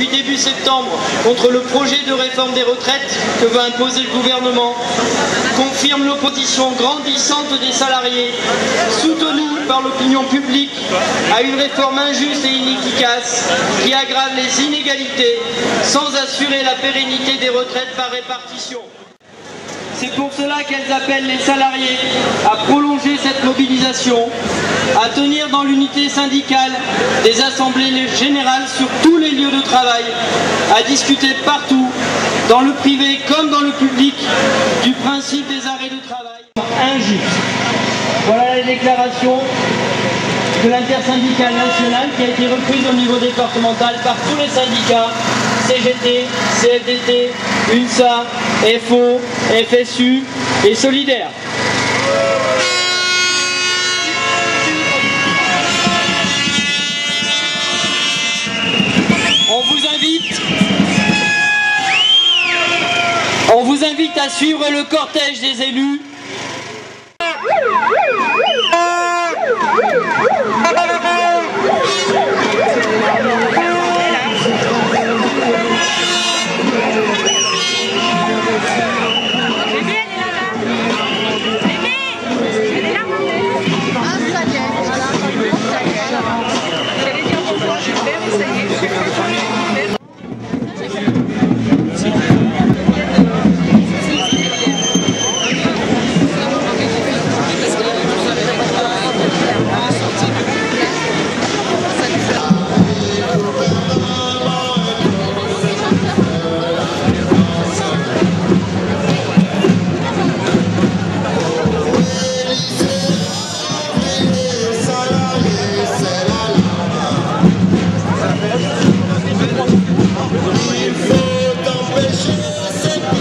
depuis début septembre contre le projet de réforme des retraites que veut imposer le gouvernement confirme l'opposition grandissante des salariés, soutenue par l'opinion publique, à une réforme injuste et inefficace qui aggrave les inégalités sans assurer la pérennité des retraites par répartition. C'est pour cela qu'elles appellent les salariés à prolonger mobilisation, à tenir dans l'unité syndicale des assemblées générales sur tous les lieux de travail, à discuter partout, dans le privé comme dans le public, du principe des arrêts de travail injustes. Voilà les déclarations de l'intersyndicale nationale qui a été reprise au niveau départemental par tous les syndicats, CGT, CFDT, UNSA, FO, FSU et Solidaire. Vous invite à suivre le cortège des élus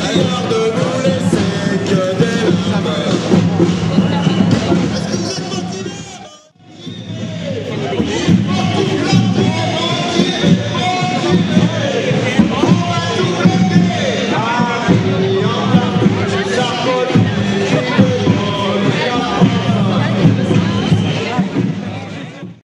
Aí,